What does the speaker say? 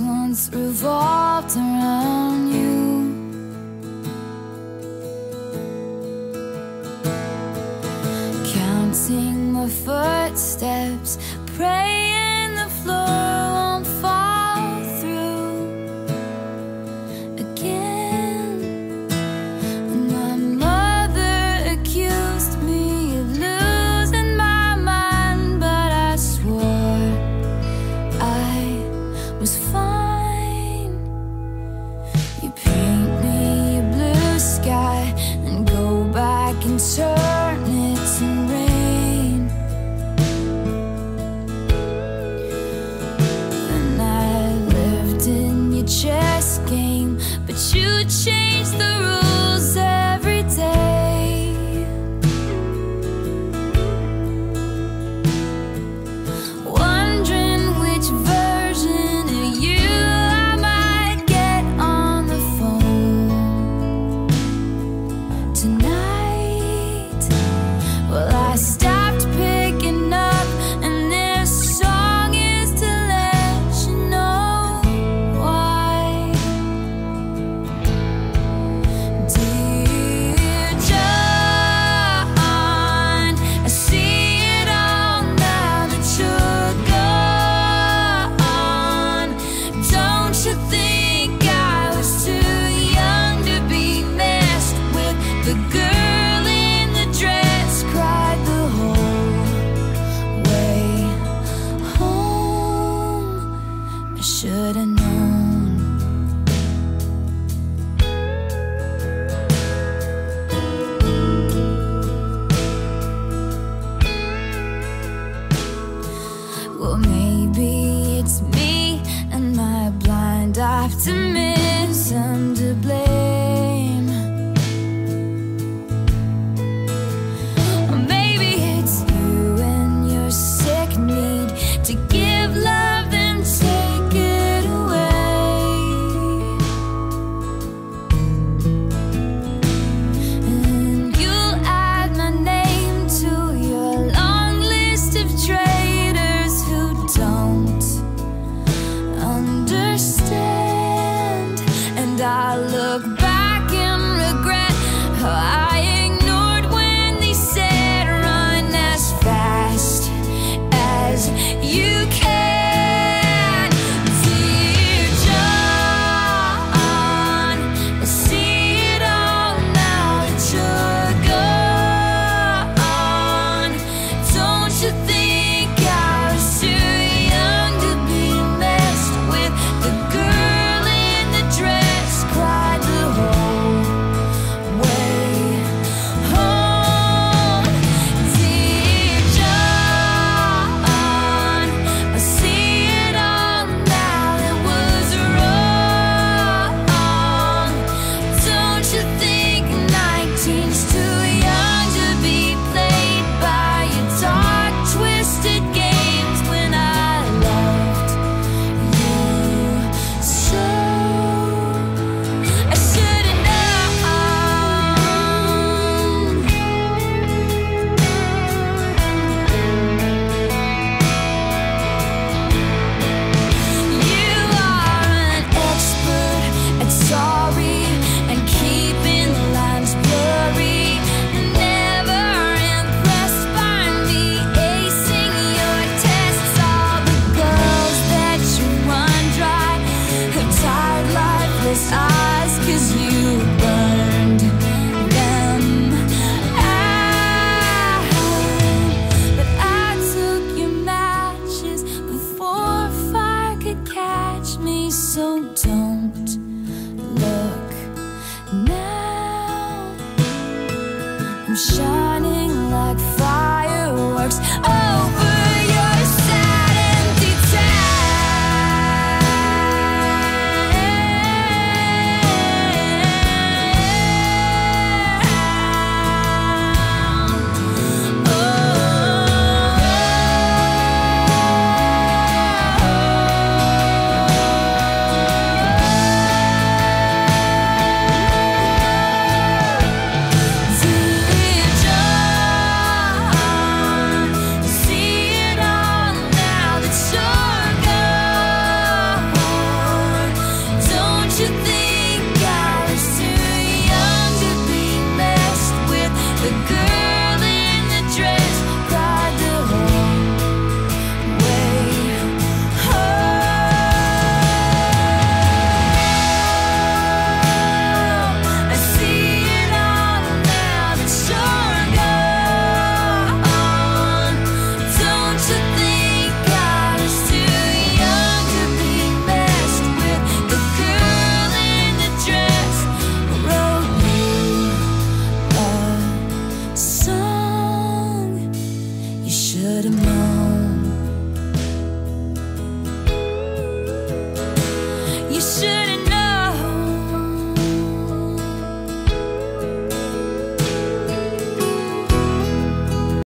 once revolved around you. Counting the footsteps, praying the floor. shining like fireworks.